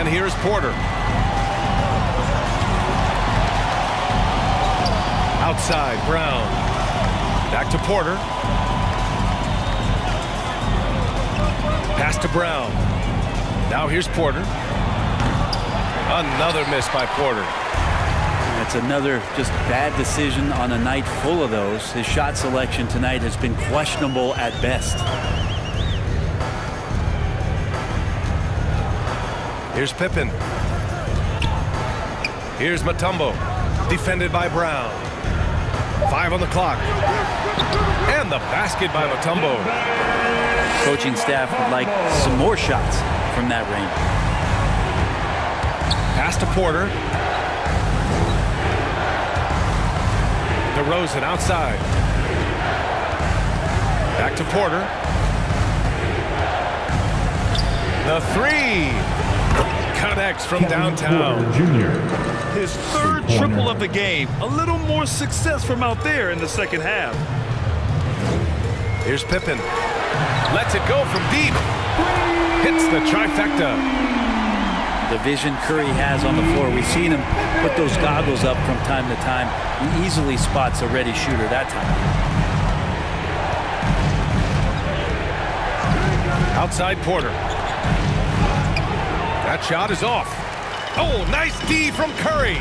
And here's Porter. Outside, Brown. Back to Porter. Pass to Brown. Now here's Porter. Another miss by Porter. That's another just bad decision on a night full of those. His shot selection tonight has been questionable at best. Here's Pippen. Here's Mutombo. Defended by Brown. Five on the clock. And the basket by Mutombo. Coaching staff would like some more shots from that range. Pass to Porter. DeRozan outside. Back to Porter. The three. Connects from downtown. Junior. His third triple of the game. A little more success from out there in the second half. Here's Pippen. Lets it go from deep. Hits the trifecta. The vision Curry has on the floor. We've seen him put those goggles up from time to time. He easily spots a ready shooter that time. Outside Porter shot is off. Oh, nice D from Curry.